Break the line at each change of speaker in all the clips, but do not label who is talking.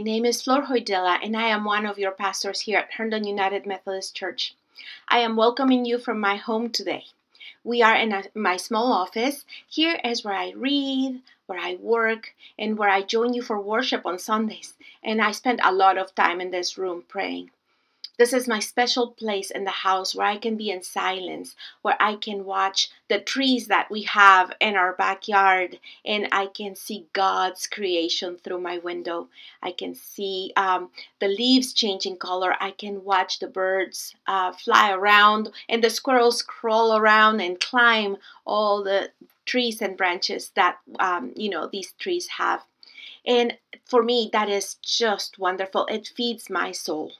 My name is Flor Hoydela, and I am one of your pastors here at Herndon United Methodist Church. I am welcoming you from my home today. We are in a, my small office. Here is where I read, where I work, and where I join you for worship on Sundays. And I spend a lot of time in this room praying. This is my special place in the house where I can be in silence, where I can watch the trees that we have in our backyard, and I can see God's creation through my window. I can see um, the leaves changing color. I can watch the birds uh, fly around, and the squirrels crawl around and climb all the trees and branches that um, you know these trees have. And for me, that is just wonderful. It feeds my soul.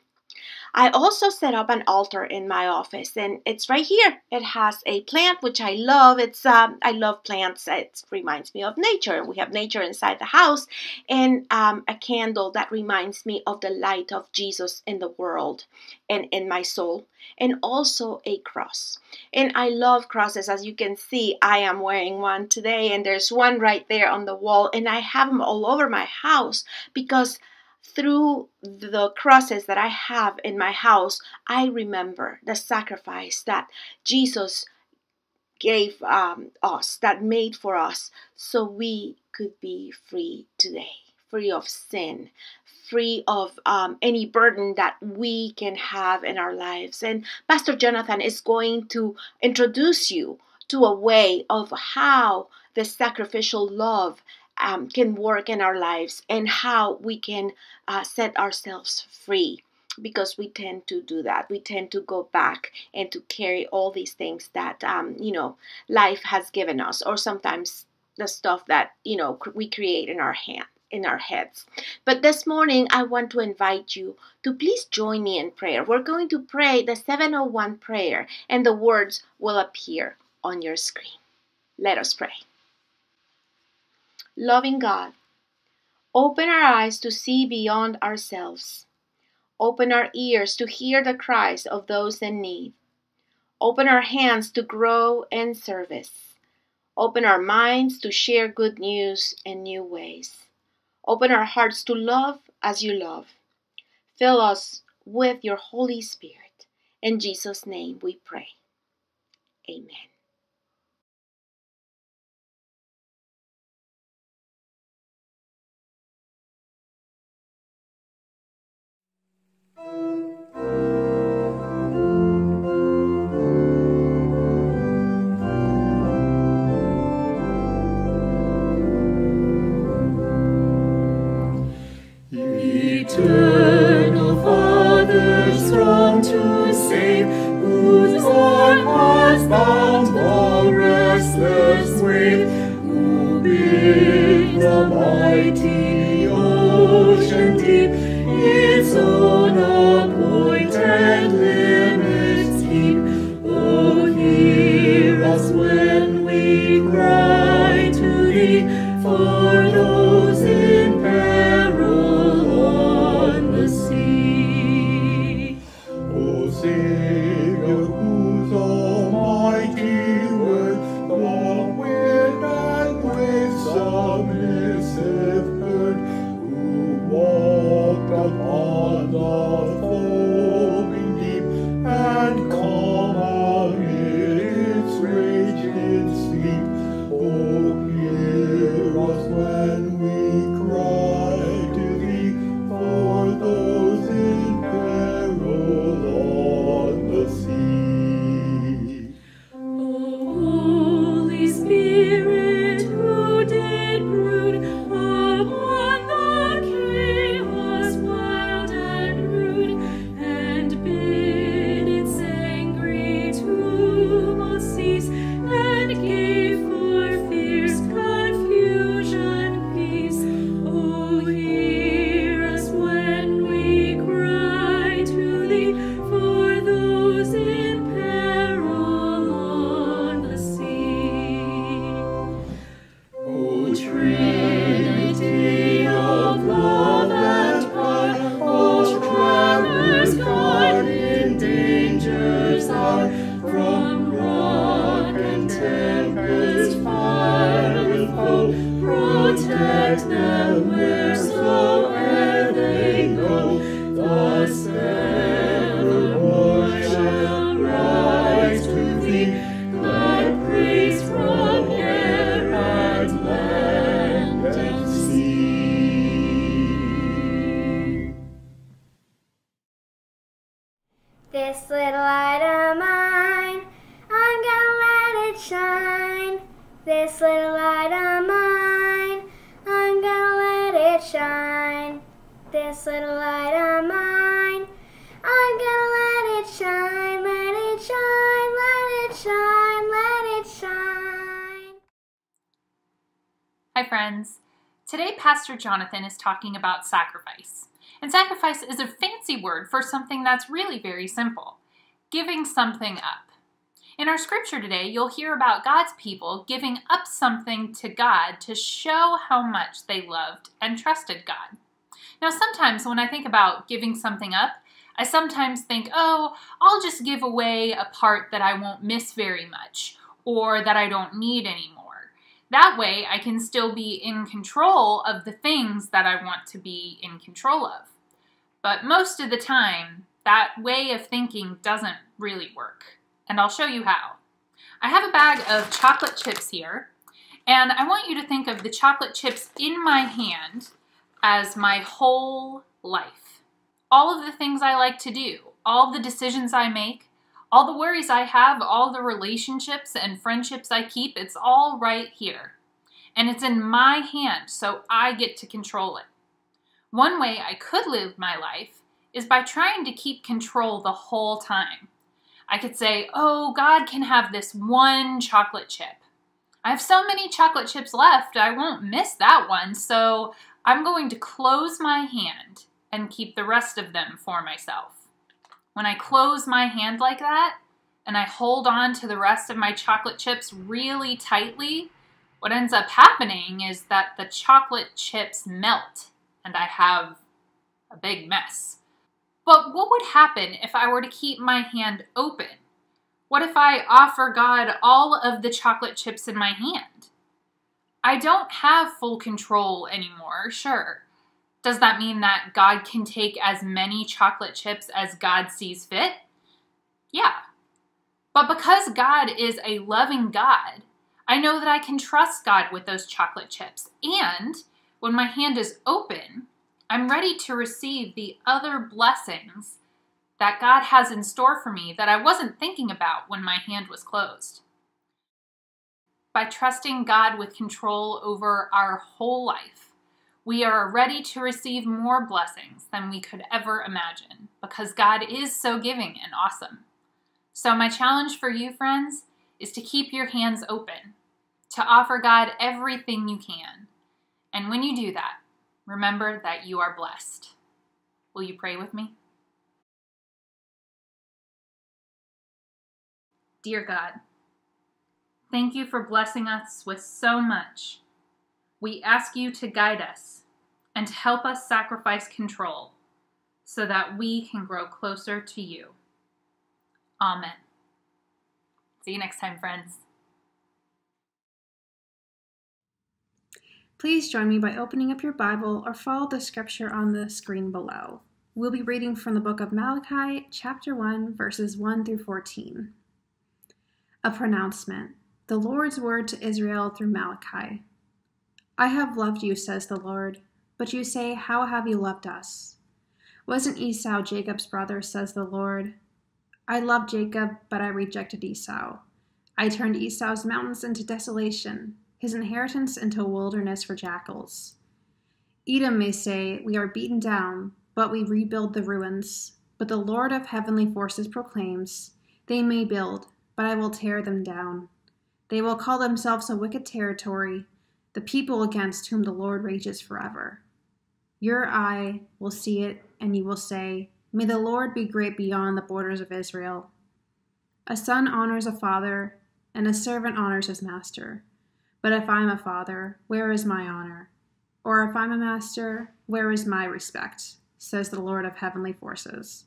I also set up an altar in my office, and it's right here. It has a plant which I love. It's um, I love plants. It reminds me of nature. We have nature inside the house, and um, a candle that reminds me of the light of Jesus in the world and in my soul, and also a cross. And I love crosses. As you can see, I am wearing one today, and there's one right there on the wall, and I have them all over my house because through the crosses that I have in my house, I remember the sacrifice that Jesus gave um, us, that made for us, so we could be free today, free of sin, free of um, any burden that we can have in our lives. And Pastor Jonathan is going to introduce you to a way of how the sacrificial love um, can work in our lives and how we can uh, set ourselves free because we tend to do that we tend to go back and to carry all these things that um, you know life has given us or sometimes the stuff that you know we create in our hand in our heads. But this morning, I want to invite you to please join me in prayer. We're going to pray the 701 prayer, and the words will appear on your screen. Let us pray. Loving God, open our eyes to see beyond ourselves. Open our ears to hear the cries of those in need. Open our hands to grow in service. Open our minds to share good news in new ways. Open our hearts to love as you love. Fill us with your Holy Spirit. In Jesus' name we pray. Amen.
Eternal Father, strong to save, whose arm has bound the restless wave, who bid the mighty ocean deep
Jonathan is talking about sacrifice. And sacrifice is a fancy word for something that's really very simple giving something up. In our scripture today, you'll hear about God's people giving up something to God to show how much they loved and trusted God. Now, sometimes when I think about giving something up, I sometimes think, oh, I'll just give away a part that I won't miss very much or that I don't need anymore. That way, I can still be in control of the things that I want to be in control of. But most of the time, that way of thinking doesn't really work. And I'll show you how. I have a bag of chocolate chips here, and I want you to think of the chocolate chips in my hand as my whole life. All of the things I like to do, all the decisions I make, all the worries I have, all the relationships and friendships I keep, it's all right here. And it's in my hand, so I get to control it. One way I could live my life is by trying to keep control the whole time. I could say, oh, God can have this one chocolate chip. I have so many chocolate chips left, I won't miss that one, so I'm going to close my hand and keep the rest of them for myself. When I close my hand like that and I hold on to the rest of my chocolate chips really tightly, what ends up happening is that the chocolate chips melt and I have a big mess. But what would happen if I were to keep my hand open? What if I offer God all of the chocolate chips in my hand? I don't have full control anymore, sure. Does that mean that God can take as many chocolate chips as God sees fit? Yeah. But because God is a loving God, I know that I can trust God with those chocolate chips. And when my hand is open, I'm ready to receive the other blessings that God has in store for me that I wasn't thinking about when my hand was closed. By trusting God with control over our whole life, we are ready to receive more blessings than we could ever imagine because God is so giving and awesome. So, my challenge for you, friends, is to keep your hands open, to offer God everything you can. And when you do that, remember that you are blessed. Will you pray with me? Dear God, thank you for blessing us with so much we ask you to guide us and help us sacrifice control so that we can grow closer to you. Amen. See you next time, friends.
Please join me by opening up your Bible or follow the scripture on the screen below. We'll be reading from the book of Malachi, chapter 1, verses 1 through 14. A pronouncement The Lord's word to Israel through Malachi. I have loved you, says the Lord. But you say, How have you loved us? Wasn't Esau Jacob's brother, says the Lord? I loved Jacob, but I rejected Esau. I turned Esau's mountains into desolation, his inheritance into a wilderness for jackals. Edom may say, We are beaten down, but we rebuild the ruins. But the Lord of heavenly forces proclaims, They may build, but I will tear them down. They will call themselves a wicked territory, the people against whom the Lord rages forever. Your eye will see it, and you will say, May the Lord be great beyond the borders of Israel. A son honors a father, and a servant honors his master. But if I'm a father, where is my honor? Or if I'm a master, where is my respect? says the Lord of heavenly forces.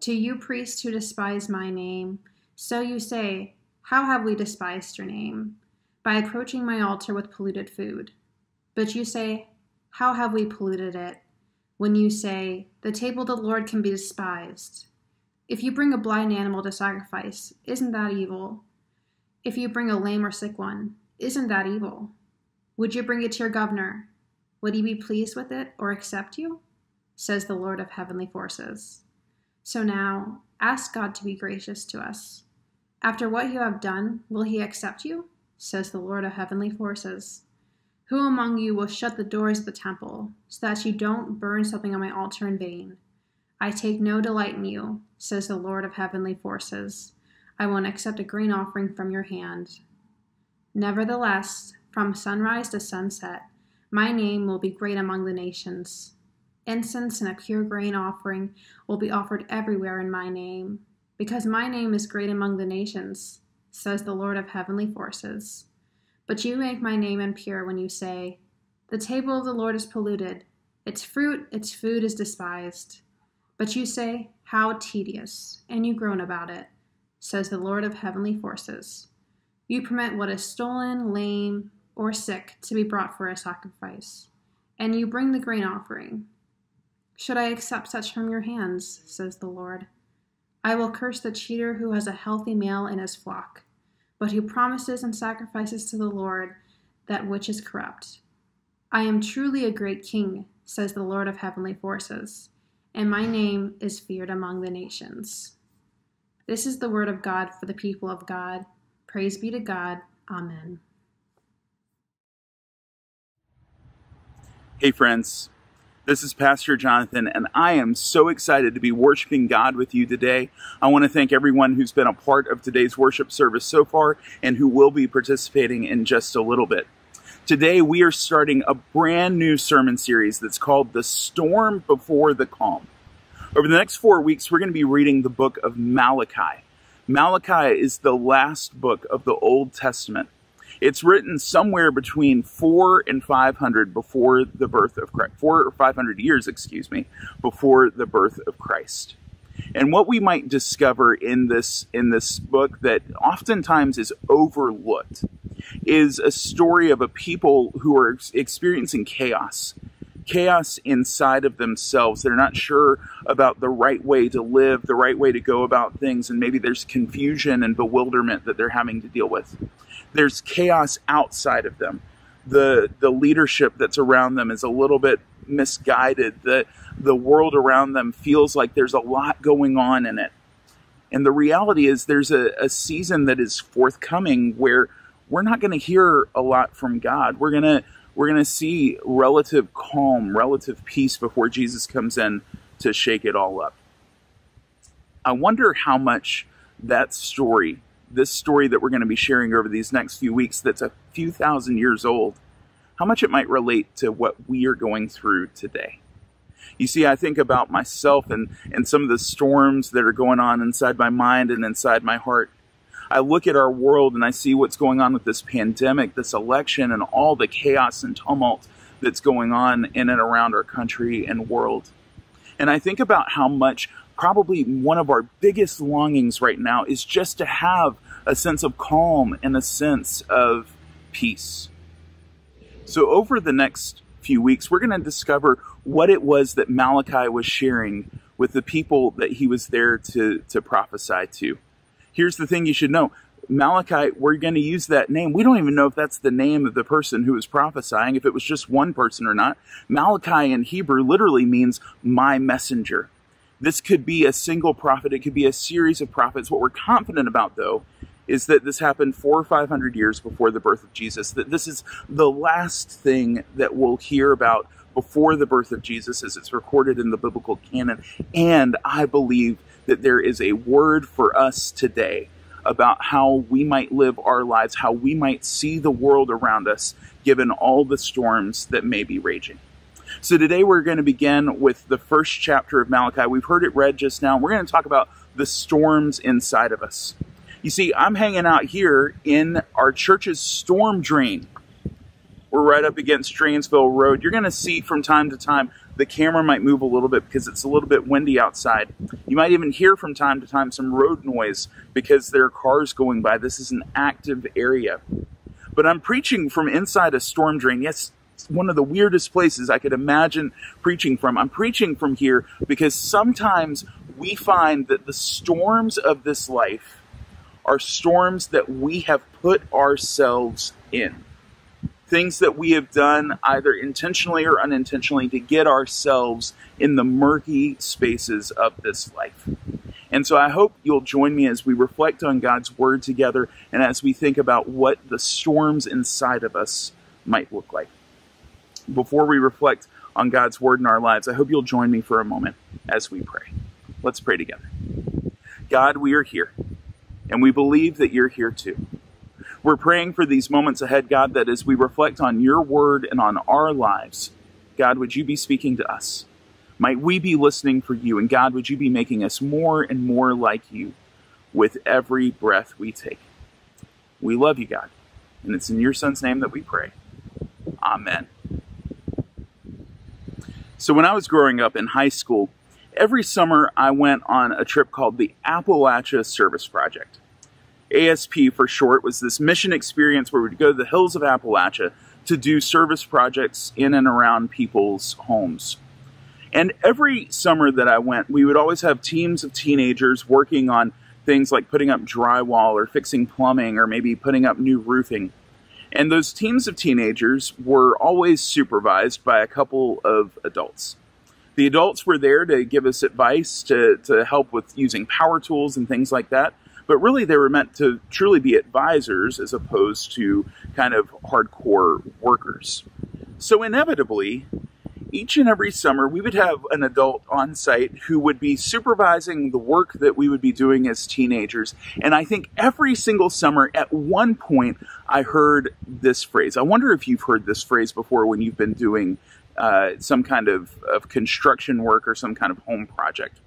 To you priests who despise my name, so you say, How have we despised your name? by approaching my altar with polluted food. But you say, How have we polluted it? When you say, The table of the Lord can be despised. If you bring a blind animal to sacrifice, isn't that evil? If you bring a lame or sick one, isn't that evil? Would you bring it to your governor? Would he be pleased with it or accept you? Says the Lord of heavenly forces. So now, ask God to be gracious to us. After what you have done, will he accept you? says the Lord of heavenly forces. Who among you will shut the doors of the temple, so that you don't burn something on my altar in vain? I take no delight in you, says the Lord of heavenly forces. I won't accept a grain offering from your hand. Nevertheless, From sunrise to sunset, my name will be great among the nations. Incense and a pure grain offering will be offered everywhere in my name, because my name is great among the nations, says the Lord of heavenly forces. But you make my name impure when you say, The table of the Lord is polluted, its fruit, its food is despised. But you say, How tedious, and you groan about it, says the Lord of heavenly forces. You permit what is stolen, lame, or sick to be brought for a sacrifice, and you bring the grain offering. Should I accept such from your hands, says the Lord? I will curse the cheater who has a healthy male in his flock, but who promises and sacrifices to the Lord that which is corrupt. I am truly a great king, says the Lord of heavenly forces, and my name is feared among the nations. This is the word of God for the people of God. Praise be to God. Amen.
Hey, friends. This is Pastor Jonathan, and I am so excited to be worshiping God with you today. I want to thank everyone who's been a part of today's worship service so far and who will be participating in just a little bit. Today, we are starting a brand new sermon series that's called The Storm Before the Calm. Over the next four weeks, we're going to be reading the book of Malachi. Malachi is the last book of the Old Testament. It's written somewhere between four and 500 before the birth of Christ, four or 500 years, excuse me, before the birth of Christ. And what we might discover in this, in this book that oftentimes is overlooked is a story of a people who are experiencing chaos chaos inside of themselves. They're not sure about the right way to live, the right way to go about things, and maybe there's confusion and bewilderment that they're having to deal with there's chaos outside of them. The the leadership that's around them is a little bit misguided. The the world around them feels like there's a lot going on in it. And the reality is there's a, a season that is forthcoming where we're not going to hear a lot from God. We're gonna we're gonna see relative calm, relative peace before Jesus comes in to shake it all up. I wonder how much that story this story that we're going to be sharing over these next few weeks that's a few thousand years old, how much it might relate to what we are going through today. You see, I think about myself and, and some of the storms that are going on inside my mind and inside my heart. I look at our world and I see what's going on with this pandemic, this election, and all the chaos and tumult that's going on in and around our country and world. And I think about how much probably one of our biggest longings right now is just to have a sense of calm and a sense of peace. So, over the next few weeks, we're going to discover what it was that Malachi was sharing with the people that he was there to, to prophesy to. Here's the thing you should know Malachi, we're going to use that name. We don't even know if that's the name of the person who was prophesying, if it was just one person or not. Malachi in Hebrew literally means my messenger. This could be a single prophet, it could be a series of prophets. What we're confident about, though, is that this happened four or five hundred years before the birth of Jesus, that this is the last thing that we'll hear about before the birth of Jesus as it's recorded in the biblical canon. And I believe that there is a word for us today about how we might live our lives, how we might see the world around us, given all the storms that may be raging. So today we're going to begin with the first chapter of Malachi. We've heard it read just now. We're going to talk about the storms inside of us. You see, I'm hanging out here in our church's storm drain. We're right up against Dranesville Road. You're going to see from time to time the camera might move a little bit because it's a little bit windy outside. You might even hear from time to time some road noise because there are cars going by. This is an active area. But I'm preaching from inside a storm drain. Yes, one of the weirdest places I could imagine preaching from. I'm preaching from here because sometimes we find that the storms of this life are storms that we have put ourselves in. Things that we have done either intentionally or unintentionally to get ourselves in the murky spaces of this life. And so I hope you'll join me as we reflect on God's Word together and as we think about what the storms inside of us might look like before we reflect on God's word in our lives, I hope you'll join me for a moment as we pray. Let's pray together. God, we are here, and we believe that you're here too. We're praying for these moments ahead, God, that as we reflect on your word and on our lives, God, would you be speaking to us? Might we be listening for you? And God, would you be making us more and more like you with every breath we take? We love you, God. And it's in your son's name that we pray. Amen. So, when I was growing up in high school, every summer I went on a trip called the Appalachia Service Project. ASP for short, was this mission experience where we'd go to the hills of Appalachia to do service projects in and around people's homes. And every summer that I went, we would always have teams of teenagers working on things like putting up drywall or fixing plumbing or maybe putting up new roofing. And those teams of teenagers were always supervised by a couple of adults. The adults were there to give us advice, to, to help with using power tools and things like that but really they were meant to truly be advisors as opposed to kind of hardcore workers. So inevitably, each and every summer, we would have an adult on site who would be supervising the work that we would be doing as teenagers. And I think every single summer, at one point, I heard this phrase. I wonder if you've heard this phrase before when you've been doing uh, some kind of, of construction work or some kind of home project.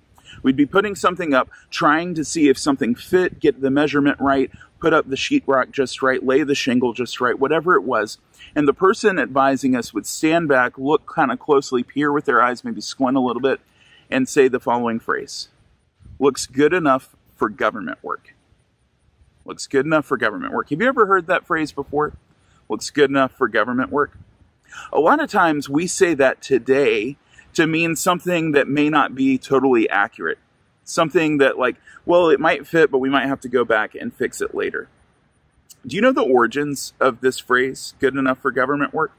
We'd be putting something up, trying to see if something fit, get the measurement right, put up the sheetrock just right, lay the shingle just right, whatever it was. And the person advising us would stand back, look kind of closely, peer with their eyes, maybe squint a little bit, and say the following phrase Looks good enough for government work. Looks good enough for government work. Have you ever heard that phrase before? Looks good enough for government work? A lot of times we say that today to mean something that may not be totally accurate. Something that, like, well, it might fit, but we might have to go back and fix it later. Do you know the origins of this phrase, good enough for government work?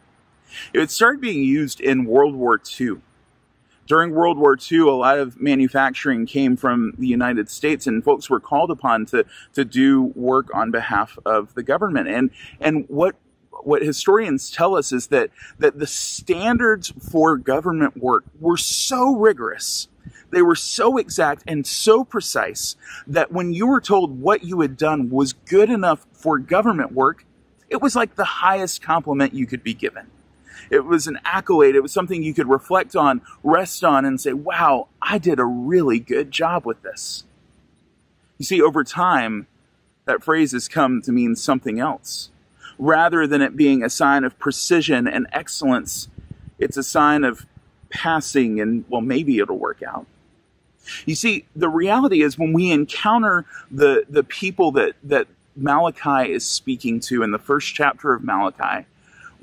It started being used in World War II. During World War II, a lot of manufacturing came from the United States, and folks were called upon to, to do work on behalf of the government. And, and what what historians tell us is that, that the standards for government work were so rigorous, they were so exact and so precise that when you were told what you had done was good enough for government work, it was like the highest compliment you could be given. It was an accolade. It was something you could reflect on, rest on, and say, wow, I did a really good job with this. You see, over time, that phrase has come to mean something else rather than it being a sign of precision and excellence, it's a sign of passing and, well, maybe it'll work out. You see, the reality is when we encounter the, the people that, that Malachi is speaking to in the first chapter of Malachi,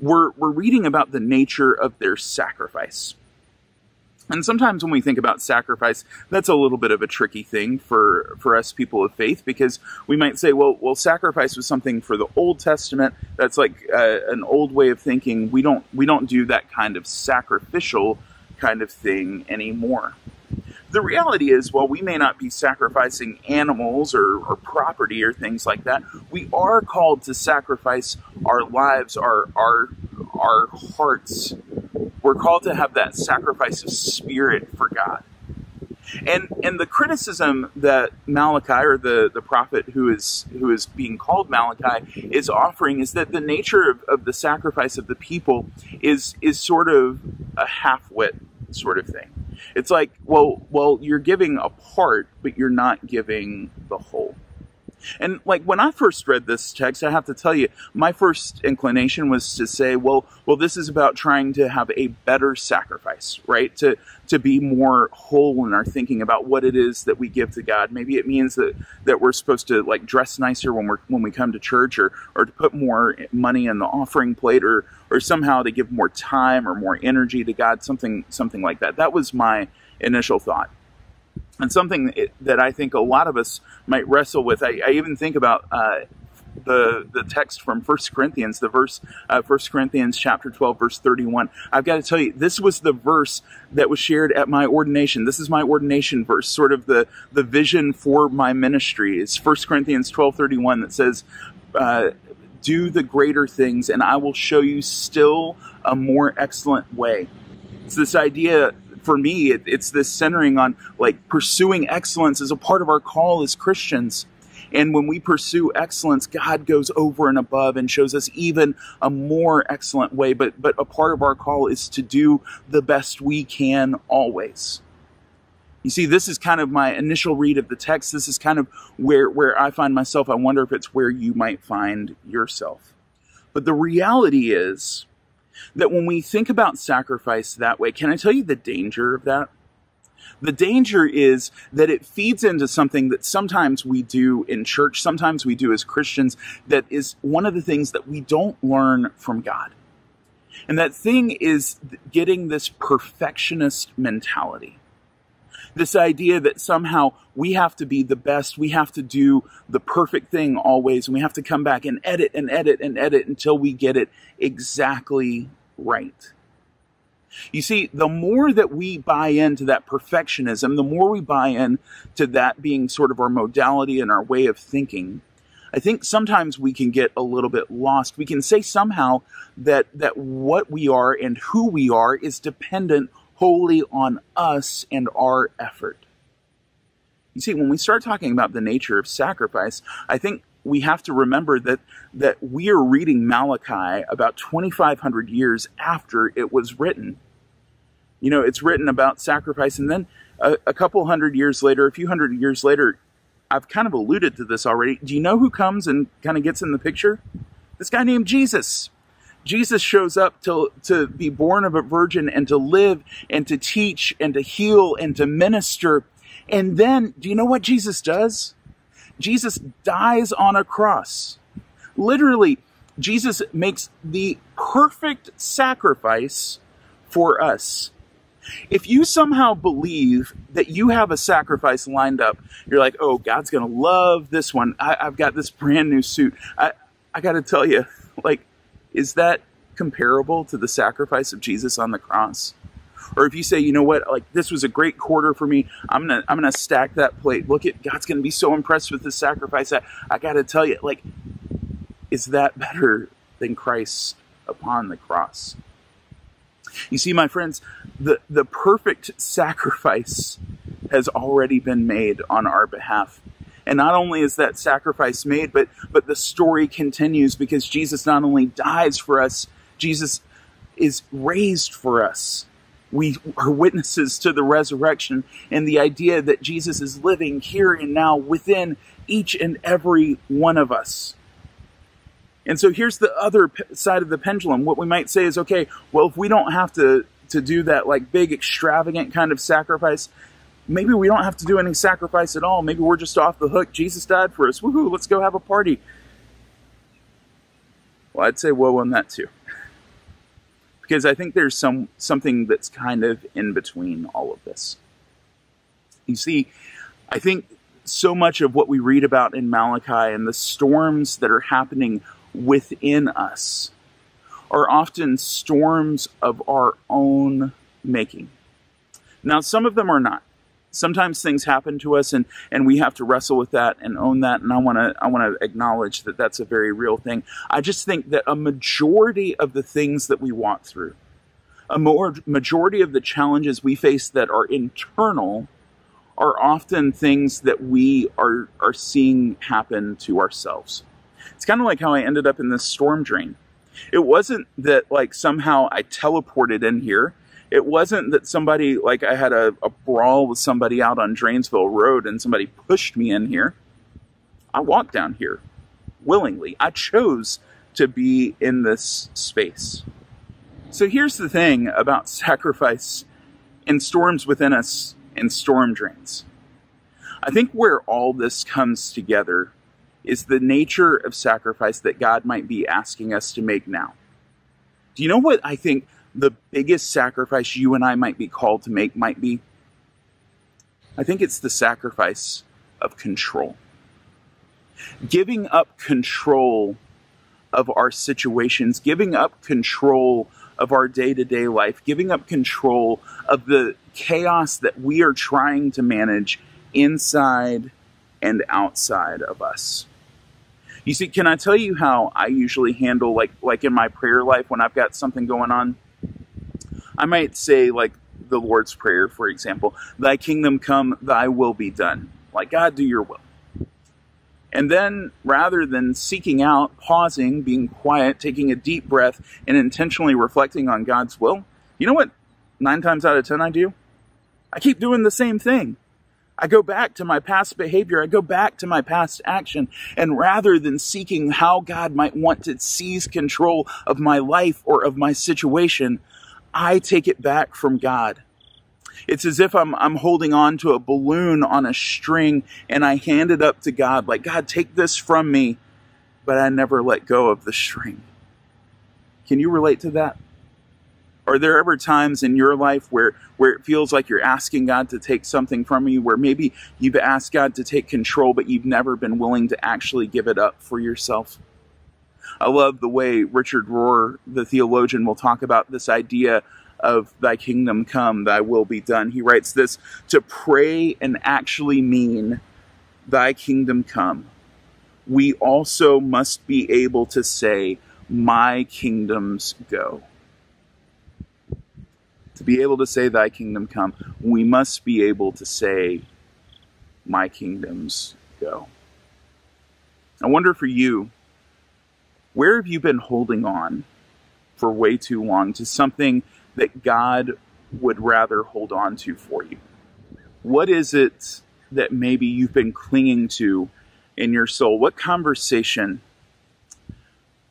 we're, we're reading about the nature of their sacrifice. And sometimes when we think about sacrifice, that's a little bit of a tricky thing for, for us people of faith because we might say, well, well, sacrifice was something for the Old Testament. That's like uh, an old way of thinking. We don't we don't do that kind of sacrificial kind of thing anymore. The reality is, while we may not be sacrificing animals or, or property or things like that, we are called to sacrifice our lives, our our our hearts we're called to have that sacrifice of spirit for God. And and the criticism that Malachi or the, the prophet who is who is being called Malachi is offering is that the nature of, of the sacrifice of the people is is sort of a half-wit sort of thing. It's like, well, well, you're giving a part, but you're not giving the whole. And like when I first read this text, I have to tell you, my first inclination was to say, well, well, this is about trying to have a better sacrifice, right? To to be more whole in our thinking about what it is that we give to God. Maybe it means that that we're supposed to like dress nicer when we're when we come to church, or or to put more money in the offering plate, or or somehow to give more time or more energy to God, something something like that. That was my initial thought and something that I think a lot of us might wrestle with. I, I even think about uh, the the text from First Corinthians, the verse uh, First Corinthians chapter twelve, verse thirty one. I've got to tell you, this was the verse that was shared at my ordination. This is my ordination verse, sort of the the vision for my ministry. It's First Corinthians twelve thirty one that says. Uh, do the greater things, and I will show you still a more excellent way. It's this idea for me, it, it's this centering on like pursuing excellence as a part of our call as Christians. And when we pursue excellence, God goes over and above and shows us even a more excellent way. But, but a part of our call is to do the best we can always. You see, this is kind of my initial read of the text. This is kind of where, where I find myself. I wonder if it's where you might find yourself. But the reality is that when we think about sacrifice that way, can I tell you the danger of that? The danger is that it feeds into something that sometimes we do in church, sometimes we do as Christians, that is one of the things that we don't learn from God. And that thing is getting this perfectionist mentality. This idea that somehow we have to be the best, we have to do the perfect thing always, and we have to come back and edit and edit and edit until we get it exactly right. You see, the more that we buy into that perfectionism, the more we buy in to that being sort of our modality and our way of thinking, I think sometimes we can get a little bit lost. We can say somehow that that what we are and who we are is dependent wholly on us and our effort. You see, when we start talking about the nature of sacrifice, I think we have to remember that that we are reading Malachi about 2500 years after it was written. You know, it's written about sacrifice and then a, a couple hundred years later, a few hundred years later, I've kind of alluded to this already. Do you know who comes and kind of gets in the picture? This guy named Jesus. Jesus shows up to, to be born of a virgin and to live and to teach and to heal and to minister. And then, do you know what Jesus does? Jesus dies on a cross. Literally, Jesus makes the perfect sacrifice for us. If you somehow believe that you have a sacrifice lined up, you're like, oh, God's going to love this one. I, have got this brand new suit. I, I got to tell you, like, is that comparable to the sacrifice of Jesus on the cross? Or if you say, you know what, like this was a great quarter for me, I'm gonna I'm gonna stack that plate. Look at God's gonna be so impressed with this sacrifice. I, I gotta tell you, like, is that better than Christ upon the cross? You see, my friends, the, the perfect sacrifice has already been made on our behalf. And not only is that sacrifice made, but, but the story continues because Jesus not only dies for us, Jesus is raised for us. We are witnesses to the resurrection and the idea that Jesus is living here and now within each and every one of us. And so here's the other side of the pendulum. What we might say is, okay, well, if we don't have to, to do that like big extravagant kind of sacrifice, maybe we don't have to do any sacrifice at all. Maybe we're just off the hook. Jesus died for us. Woohoo, let's go have a party. Well, I'd say whoa on that too. Because I think there's some something that's kind of in between all of this. You see, I think so much of what we read about in Malachi and the storms that are happening within us are often storms of our own making. Now, some of them are not. Sometimes things happen to us and, and we have to wrestle with that and own that. And I want to, I want to acknowledge that that's a very real thing. I just think that a majority of the things that we walk through, a more majority of the challenges we face that are internal are often things that we are, are seeing happen to ourselves. It's kind of like how I ended up in this storm drain. It wasn't that like somehow I teleported in here. It wasn't that somebody like I had a, a brawl with somebody out on Dranesville Road and somebody pushed me in here. I walked down here willingly. I chose to be in this space. So here's the thing about sacrifice and storms within us and storm drains. I think where all this comes together is the nature of sacrifice that God might be asking us to make now. Do you know what I think the biggest sacrifice you and I might be called to make might be? I think it's the sacrifice of control. Giving up control of our situations, giving up control of our day to day life, giving up control of the chaos that we are trying to manage inside and outside of us. You see, can I tell you how I usually handle like like in my prayer life when I've got something going on? I might say like the Lord's Prayer, for example, thy kingdom come, thy will be done. Like God do your will. And then, rather than seeking out, pausing, being quiet, taking a deep breath, and intentionally reflecting on God's will, you know what nine times out of ten I do? I keep doing the same thing. I go back to my past behavior. I go back to my past action. And rather than seeking how God might want to seize control of my life or of my situation, I take it back from God. It's as if I'm, I'm holding on to a balloon on a string and I hand it up to God, like, God, take this from me. But I never let go of the string. Can you relate to that? Are there ever times in your life where, where it feels like you're asking God to take something from you, where maybe you've asked God to take control, but you've never been willing to actually give it up for yourself? I love the way Richard Rohr, the theologian, will talk about this idea of thy kingdom come, thy will be done. He writes this to pray and actually mean thy kingdom come. We also must be able to say, my kingdoms go. To be able to say, Thy kingdom come, we must be able to say, My kingdoms go. I wonder for you, where have you been holding on for way too long to something that God would rather hold on to for you? What is it that maybe you've been clinging to in your soul? What conversation?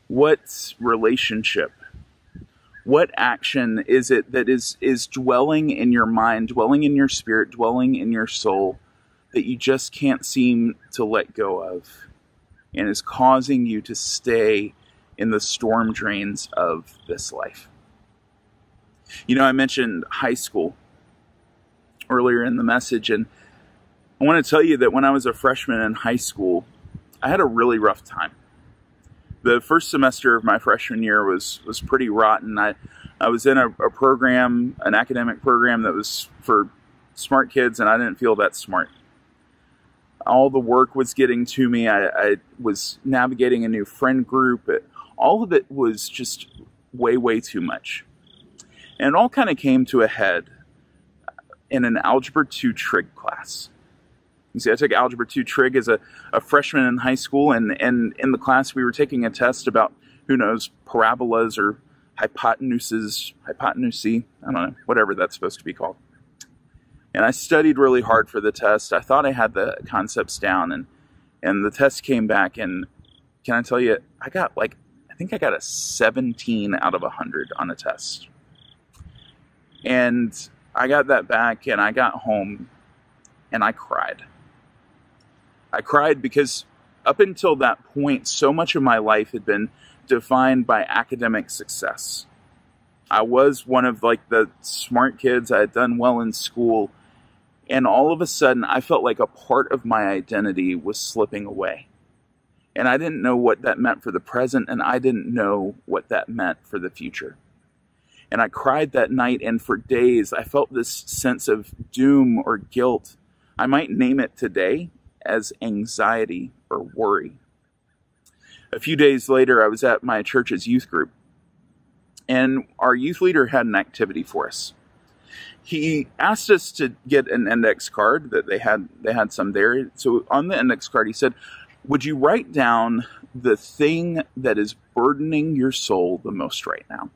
What relationship? what action is it that is is dwelling in your mind dwelling in your spirit dwelling in your soul that you just can't seem to let go of and is causing you to stay in the storm drains of this life you know i mentioned high school earlier in the message and i want to tell you that when i was a freshman in high school i had a really rough time the first semester of my freshman year was was pretty rotten. I I was in a, a, program, an academic program that was for smart kids, and I didn't feel that smart. All the work was getting to me. I, I was navigating a new friend group. It, all of it was just way, way too much. And it all kind of came to a head in an Algebra 2 trig class. You see, I took Algebra 2 Trig as a, a freshman in high school, and, and in the class we were taking a test about, who knows, parabolas or hypotenuses, hypotenusy, I don't know, whatever that's supposed to be called. And I studied really hard for the test. I thought I had the concepts down, and, and the test came back, and can I tell you, I got like, I think I got a 17 out of 100 on a test. And I got that back, and I got home, and I cried. I cried because up until that point, so much of my life had been defined by academic success. I was one of like the smart kids. I had done well in school. And all of a sudden, I felt like a part of my identity was slipping away. And I didn't know what that meant for the present, and I didn't know what that meant for the future. And I cried that night, and for days, I felt this sense of doom or guilt. I might name it today as anxiety or worry. A few days later, I was at my church's youth group, and our youth leader had an activity for us. He asked us to get an index card that they had they had some there. So on the index card, he said, "Would you write down the thing that is burdening your soul the most right now?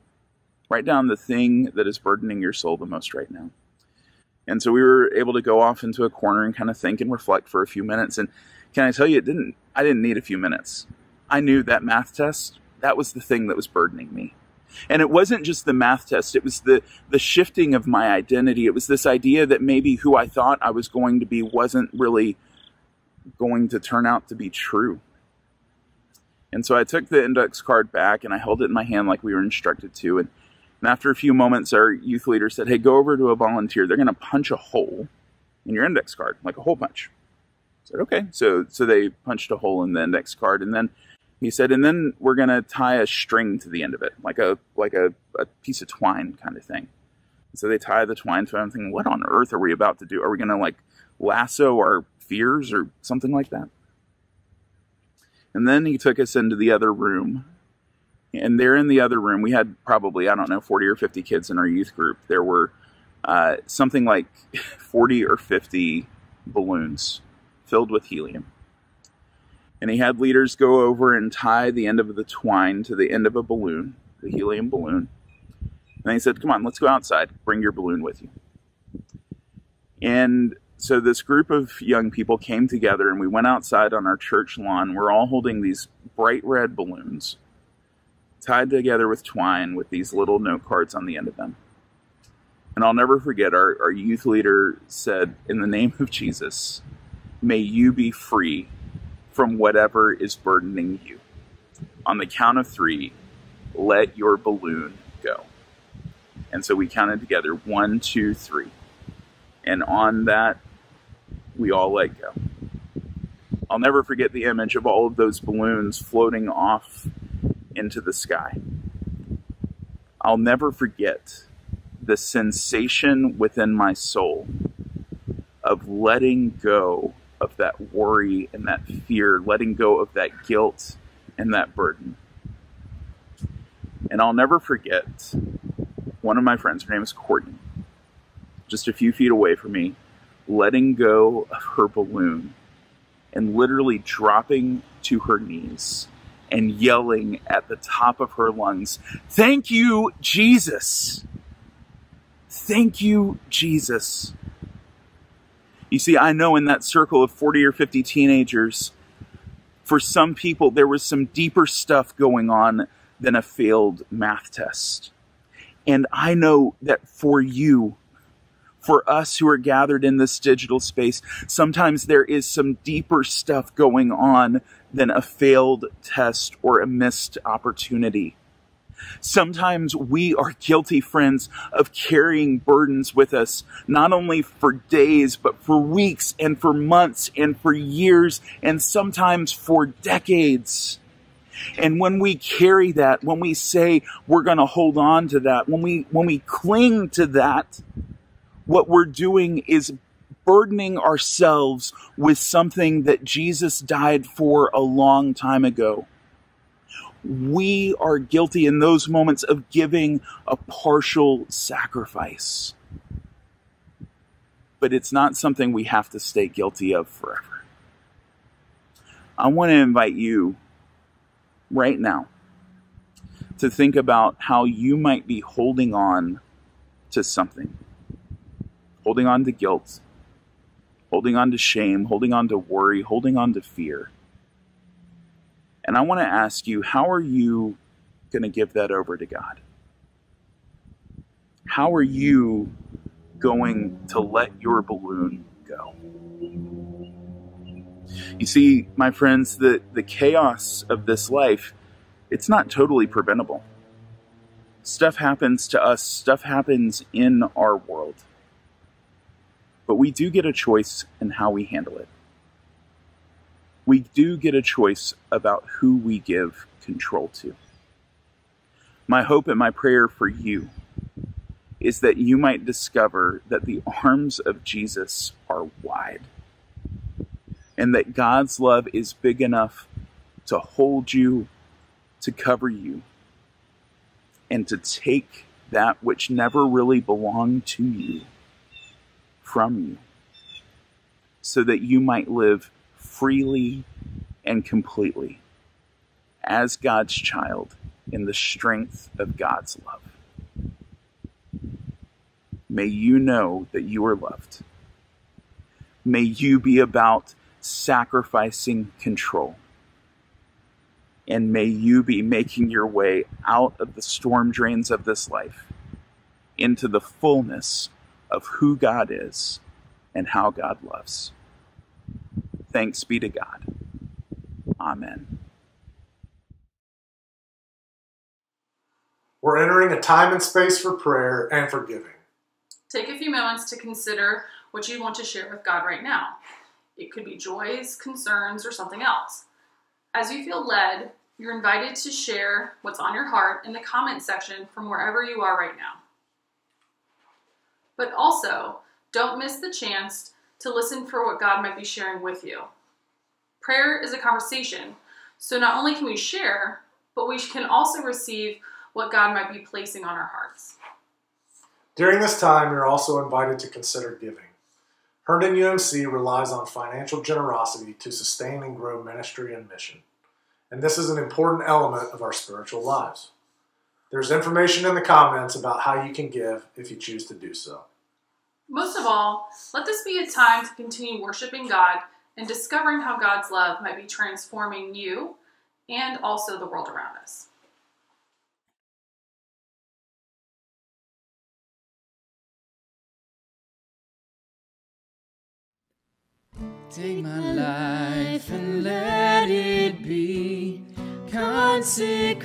Write down the thing that is burdening your soul the most right now." And so we were able to go off into a corner and kind of think and reflect for a few minutes. And can I tell you, it didn't, I didn't need a few minutes. I knew that math test, that was the thing that was burdening me. And it wasn't just the math test, it was the, the shifting of my identity. It was this idea that maybe who I thought I was going to be wasn't really going to turn out to be true. And so I took the index card back and I held it in my hand like we were instructed to. And and after a few moments, our youth leader said, Hey, go over to a volunteer. They're going to punch a hole in your index card, like a hole punch. I said, Okay. So, so they punched a hole in the index card. And then he said, And then we're going to tie a string to the end of it, like a, like a, a piece of twine kind of thing. So they tie the twine to it. I'm thinking, What on earth are we about to do? Are we going to like lasso our fears or something like that? And then he took us into the other room and they're in the other room. We had probably, I don't know, 40 or 50 kids in our youth group. There were uh, something like 40 or 50 balloons filled with helium. And he had leaders go over and tie the end of the twine to the end of a balloon, the helium balloon. And he said, Come on, let's go outside. Bring your balloon with you. And so this group of young people came together and we went outside on our church lawn. We're all holding these bright red balloons tied together with twine with these little note cards on the end of them. And I'll never forget our, our youth leader said, In the name of Jesus, may you be free from whatever is burdening you. On the count of three, let your balloon go. And so we counted together one, two, three. And on that, we all let go. I'll never forget the image of all of those balloons floating off into the sky. I'll never forget the sensation within my soul of letting go of that worry and that fear, letting go of that guilt and that burden. And I'll never forget one of my friends, her name is Courtney, just a few feet away from me, letting go of her balloon and literally dropping to her knees and yelling at the top of her lungs, Thank you, Jesus! Thank you, Jesus. You see, I know in that circle of 40 or 50 teenagers, for some people, there was some deeper stuff going on than a failed math test. And I know that for you, for us who are gathered in this digital space, sometimes there is some deeper stuff going on than a failed test or a missed opportunity. Sometimes we are guilty, friends, of carrying burdens with us, not only for days, but for weeks and for months and for years and sometimes for decades. And when we carry that, when we say we're going to hold on to that, when we, when we cling to that, what we're doing is burdening ourselves with something that Jesus died for a long time ago. We are guilty in those moments of giving a partial sacrifice. But it's not something we have to stay guilty of forever. I want to invite you right now to think about how you might be holding on to something holding on to guilt, holding on to shame, holding on to worry, holding on to fear. And I want to ask you, how are you going to give that over to God? How are you going to let your balloon go? You see, my friends, the, the chaos of this life, it's not totally preventable. Stuff happens to us, stuff happens in our world but we do get a choice in how we handle it. We do get a choice about who we give control to. My hope and my prayer for you is that you might discover that the arms of Jesus are wide and that God's love is big enough to hold you, to cover you, and to take that which never really belonged to you from you so that you might live freely and completely as God's child in the strength of God's love. May you know that you are loved. May you be about sacrificing control. And may you be making your way out of the storm drains of this life into the fullness of who God is and how God loves. Thanks be to God. Amen.
We're entering a time and space for prayer and for giving.
Take a few moments to consider what you want to share with God right now. It could be joys, concerns, or something else. As you feel led, you're invited to share what's on your heart in the comment section from wherever you are right now. But also, don't miss the chance to listen for what God might be sharing with you. Prayer is a conversation, so not only can we share, but we can also receive what God might be placing on our hearts.
During this time, you're also invited to consider giving. Herndon UMC relies on financial generosity to sustain and grow ministry and mission. And this is an important element of our spiritual lives. There's information in the comments about how you can give if you choose to do so.
Most of all, let this be a time to continue worshiping God and discovering how God's love might be transforming you and also the world around us.
Take my life and let it be consecrated,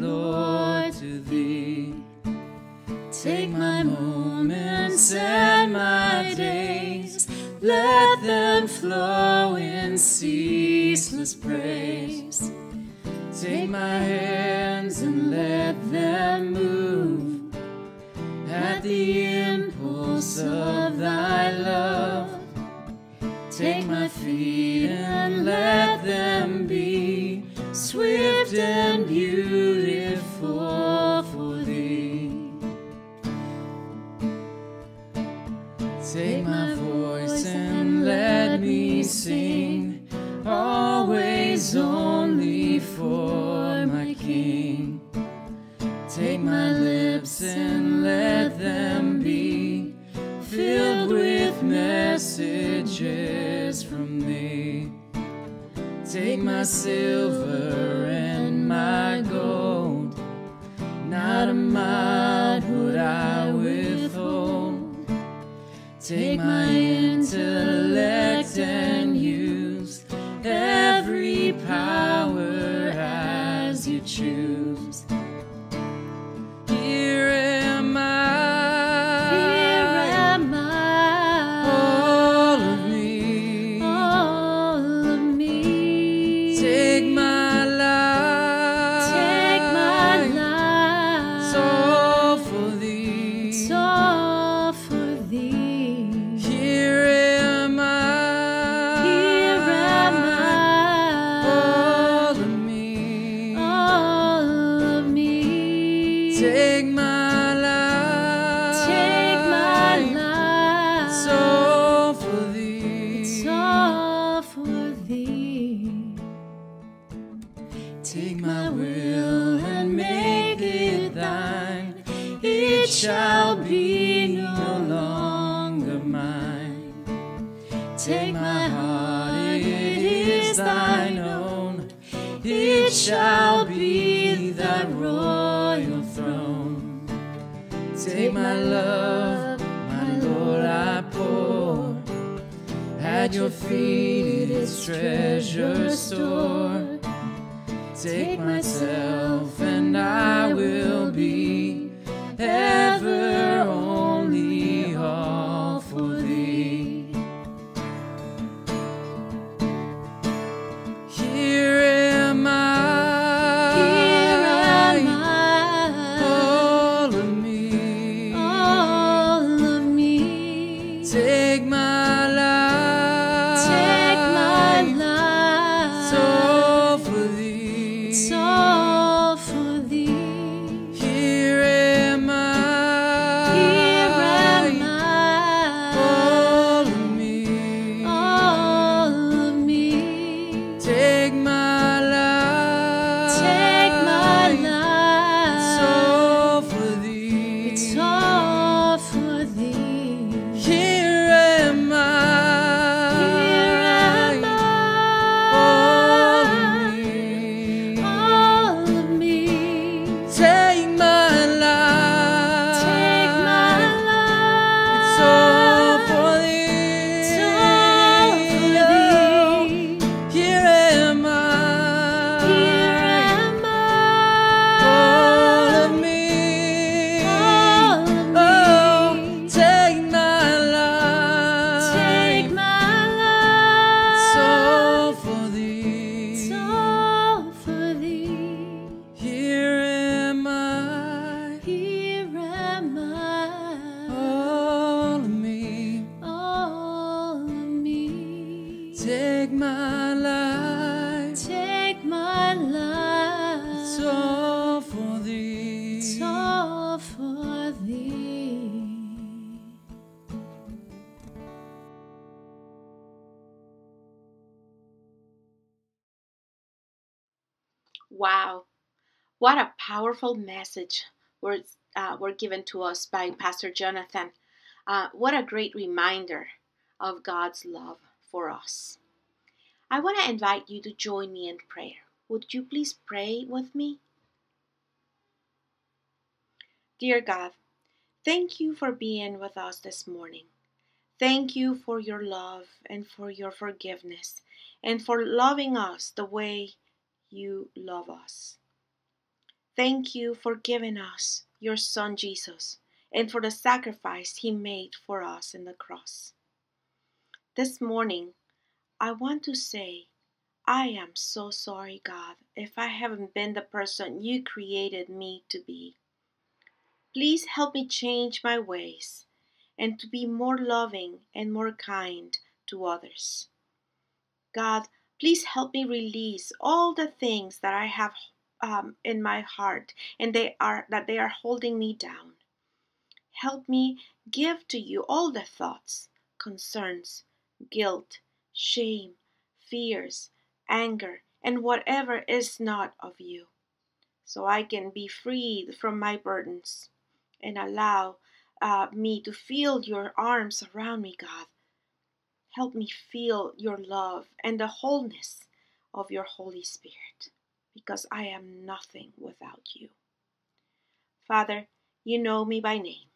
Lord, to Thee. Take my moments and my days, let them flow in ceaseless praise. Take my hands and let them move at the impulse of Thy love. Take my feet and let them be swift and beautiful Take my voice and let me sing, always only for my King. Take my lips and let them be filled with messages from thee. Take my silver and my gold, not a mite Take my intellect and
powerful message was uh, were given to us by Pastor Jonathan. Uh, what a great reminder of God's love for us. I want to invite you to join me in prayer. Would you please pray with me? Dear God, thank you for being with us this morning. Thank you for your love and for your forgiveness and for loving us the way you love us. Thank you for giving us your Son Jesus and for the sacrifice he made for us in the cross. This morning, I want to say, I am so sorry, God, if I haven't been the person you created me to be. Please help me change my ways and to be more loving and more kind to others. God, please help me release all the things that I have um, in my heart and they are that they are holding me down. Help me give to you all the thoughts, concerns, guilt, shame, fears, anger, and whatever is not of you, so I can be freed from my burdens and allow uh, me to feel your arms around me, God. Help me feel your love and the wholeness of your Holy Spirit, because I am nothing without you. Father, you know me by name.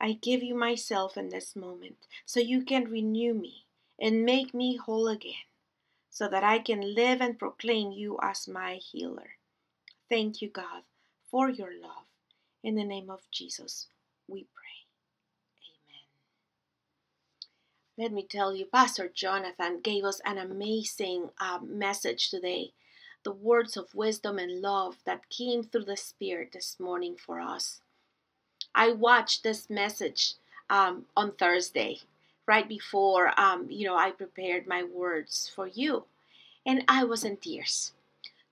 I give you myself in this moment so you can renew me and make me whole again, so that I can live and proclaim you as my healer. Thank you, God, for your love. In the name of Jesus, we pray. Amen. Let me tell you, Pastor Jonathan gave us an amazing uh, message today. The words of wisdom and love that came through the Spirit this morning for us. I watched this message um, on Thursday, right before um, you know I prepared my words for you, and I was in tears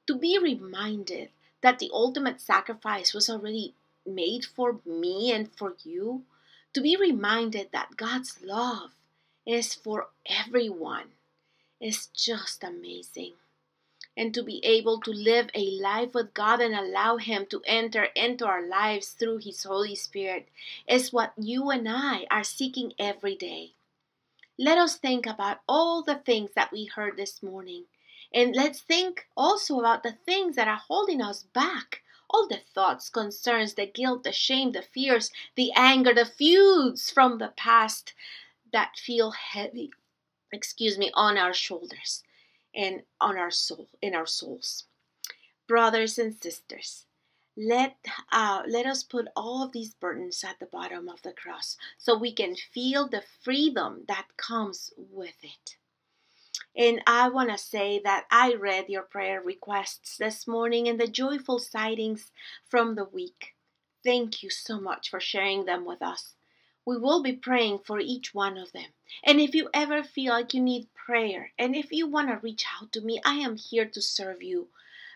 to be reminded that the ultimate sacrifice was already made for me and for you. To be reminded that God's love is for everyone is just amazing and to be able to live a life with God and allow Him to enter into our lives through His Holy Spirit is what you and I are seeking every day. Let us think about all the things that we heard this morning. And let's think also about the things that are holding us back. All the thoughts, concerns, the guilt, the shame, the fears, the anger, the feuds from the past that feel heavy, excuse me, on our shoulders and on our soul in our souls brothers and sisters let uh, let us put all of these burdens at the bottom of the cross so we can feel the freedom that comes with it and I want to say that I read your prayer requests this morning and the joyful sightings from the week. Thank you so much for sharing them with us. We will be praying for each one of them. And if you ever feel like you need prayer and if you want to reach out to me, I am here to serve you.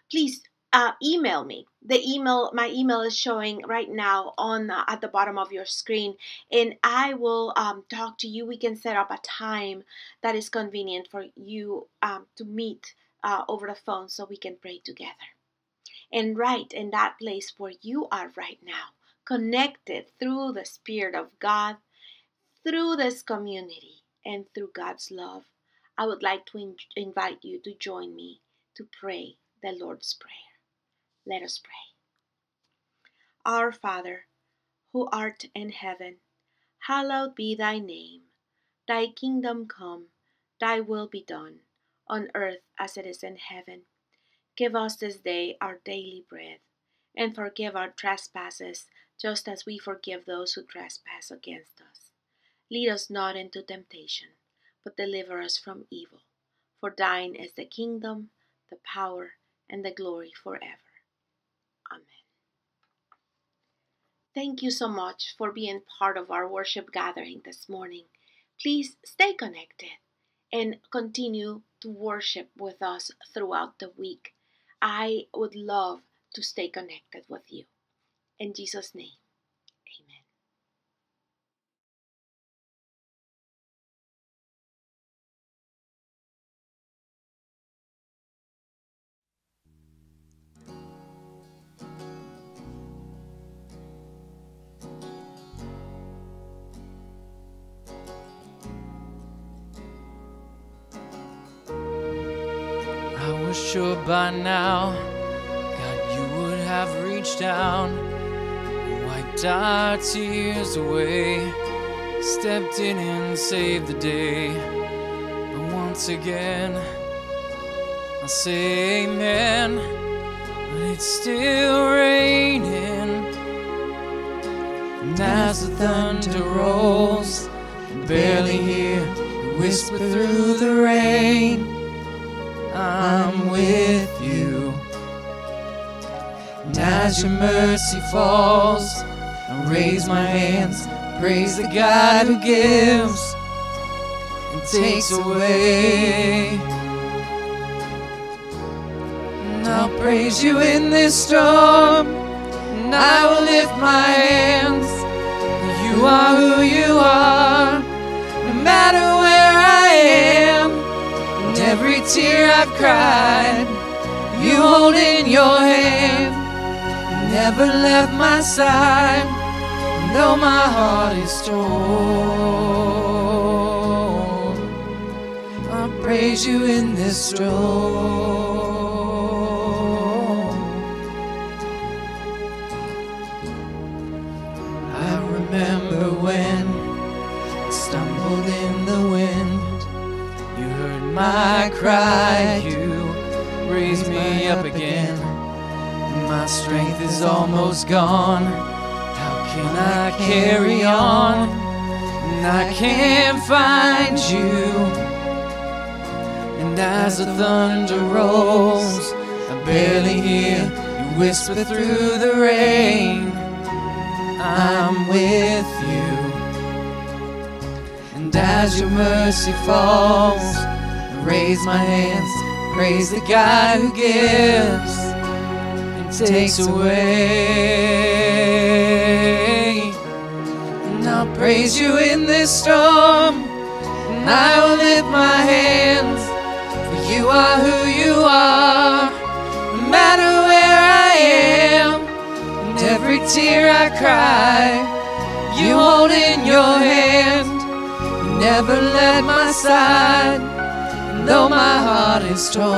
Please uh, email me. The email, my email is showing right now on uh, at the bottom of your screen, and I will um, talk to you. We can set up a time that is convenient for you um, to meet uh, over the phone so we can pray together. And right in that place where you are right now, connected through the Spirit of God, through this community, and through God's love, I would like to in- invite you to join me to pray the Lord's Prayer. Let us pray. Our Father, who art in heaven, hallowed be thy name. Thy kingdom come, thy will be done, on earth as it is in heaven. Give us this day our daily bread, and forgive our trespasses, just as we forgive those who trespass against us. Lead us not into temptation, but deliver us from evil. For thine is the kingdom, the power, and the glory forever. Amen. Thank you so much for being part of our worship gathering this morning. Please stay connected and continue to worship with us throughout the week. I would love to stay connected with you. In Jesus' name,
sure by now, God, you would have reached down wiped our tears away, stepped in and saved the day. But once again, I say amen, but it's still raining. And as the thunder rolls, barely hear you whisper through the rain. I'm with you. And as your mercy falls, I raise my hands, praise the God who gives and takes away. And I'll praise you in this storm, and I will lift my hands. You are who you are, tear I've cried, you hold in your hand. Never left my side, though my heart is torn. I'll praise you in this storm. My cry, you raise me up again. My strength is almost gone. How can I carry on? And I can't find you. And as the thunder rolls, I barely hear you whisper through the rain. I'm with you. And as your mercy falls, raise my hands, praise the God who gives and takes away. And I'll praise you in this storm, and I will lift my hands, for you are who you are, no matter where I am. And every tear I cry, you hold in your hand. You never let my side, though my heart is torn,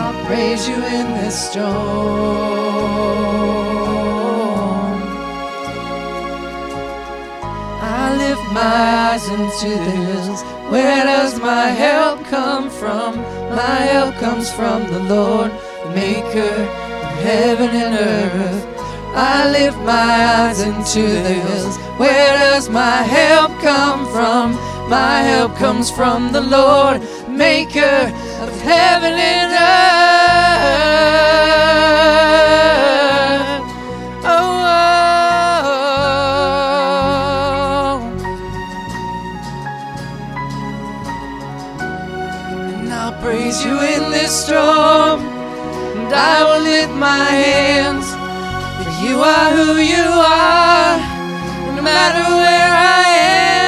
I'll praise you in this storm. I lift my eyes into the hills. Where does my help come from? My help comes from the Lord, the maker of heaven and earth. I lift my eyes into the hills. Where does my help come from? My help comes from the Lord, maker of heaven and earth. Oh, oh. And I'll praise you in this storm, and I will lift my hands, you are who you are, no matter where I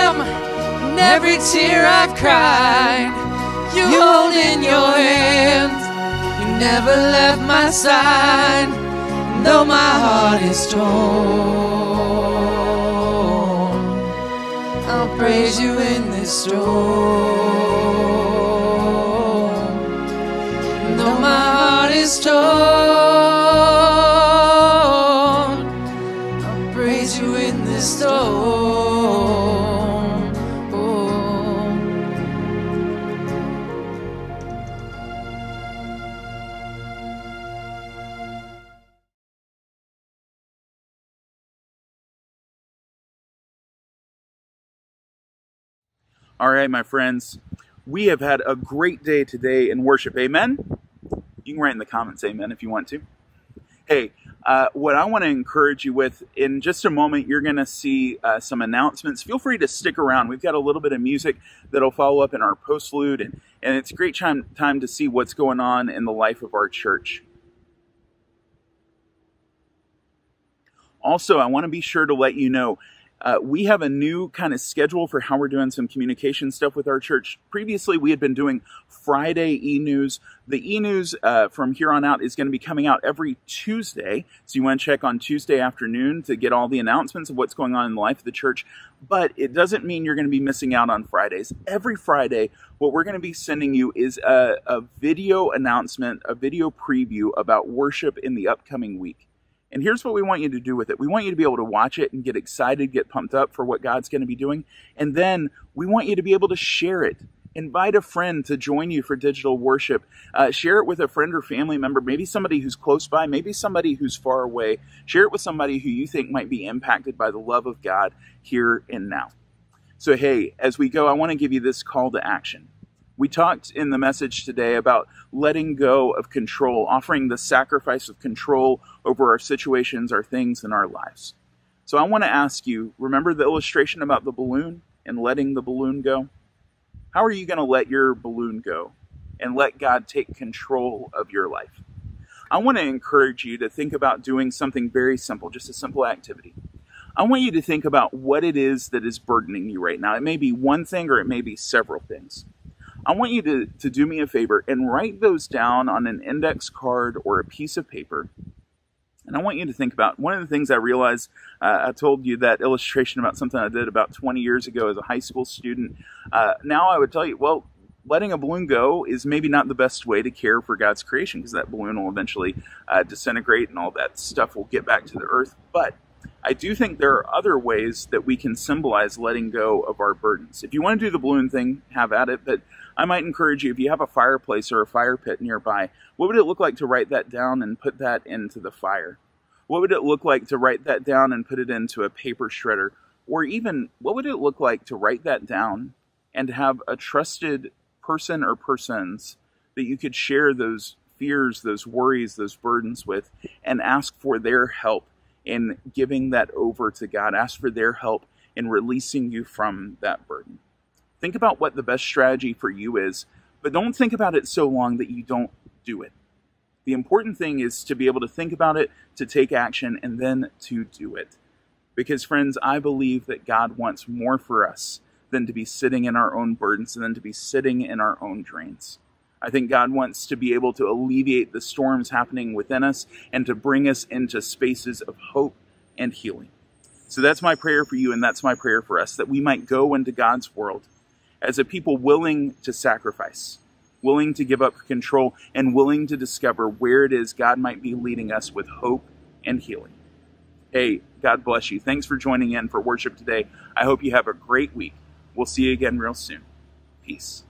am, and every tear I've cried, you hold in your hands, you never left my side, though my heart is torn, I'll praise you in this storm. Though my heart is torn,
All right, my friends, we have had a great day today in worship. Amen? You can write in the comments, amen, if you want to. Hey, uh, what I want to encourage you with in just a moment, you're going to see uh, some announcements. Feel free to stick around. We've got a little bit of music that'll follow up in our postlude, and, and it's a great time, time to see what's going on in the life of our church. Also, I want to be sure to let you know Uh, we have a new kind of schedule for how we're doing some communication stuff with our church. Previously, we had been doing Friday e news. The e news uh, from here on out is going to be coming out every Tuesday. So you want to check on Tuesday afternoon to get all the announcements of what's going on in the life of the church. But it doesn't mean you're going to be missing out on Fridays. Every Friday, what we're going to be sending you is a, a video announcement, a video preview about worship in the upcoming week. And here's what we want you to do with it. We want you to be able to watch it and get excited, get pumped up for what God's going to be doing. And then we want you to be able to share it. Invite a friend to join you for digital worship. Uh, share it with a friend or family member, maybe somebody who's close by, maybe somebody who's far away. Share it with somebody who you think might be impacted by the love of God here and now. So, hey, as we go, I want to give you this call to action. We talked in the message today about letting go of control, offering the sacrifice of control over our situations, our things, and our lives. So I want to ask you remember the illustration about the balloon and letting the balloon go? How are you going to let your balloon go and let God take control of your life? I want to encourage you to think about doing something very simple, just a simple activity. I want you to think about what it is that is burdening you right now. It may be one thing or it may be several things. I want you to, to do me a favor and write those down on an index card or a piece of paper. And I want you to think about one of the things I realized. Uh, I told you that illustration about something I did about 20 years ago as a high school student. Uh, now I would tell you, well, letting a balloon go is maybe not the best way to care for God's creation because that balloon will eventually uh, disintegrate and all that stuff will get back to the earth. But I do think there are other ways that we can symbolize letting go of our burdens. If you want to do the balloon thing, have at it. But I might encourage you, if you have a fireplace or a fire pit nearby, what would it look like to write that down and put that into the fire? What would it look like to write that down and put it into a paper shredder? Or even, what would it look like to write that down and have a trusted person or persons that you could share those fears, those worries, those burdens with, and ask for their help in giving that over to God? Ask for their help in releasing you from that burden. Think about what the best strategy for you is, but don't think about it so long that you don't do it. The important thing is to be able to think about it, to take action, and then to do it. Because, friends, I believe that God wants more for us than to be sitting in our own burdens and than to be sitting in our own drains. I think God wants to be able to alleviate the storms happening within us and to bring us into spaces of hope and healing. So that's my prayer for you, and that's my prayer for us that we might go into God's world as a people willing to sacrifice, willing to give up control, and willing to discover where it is God might be leading us with hope and healing. Hey, God bless you. Thanks for joining in for worship today. I hope you have a great week. We'll see you again real soon. Peace.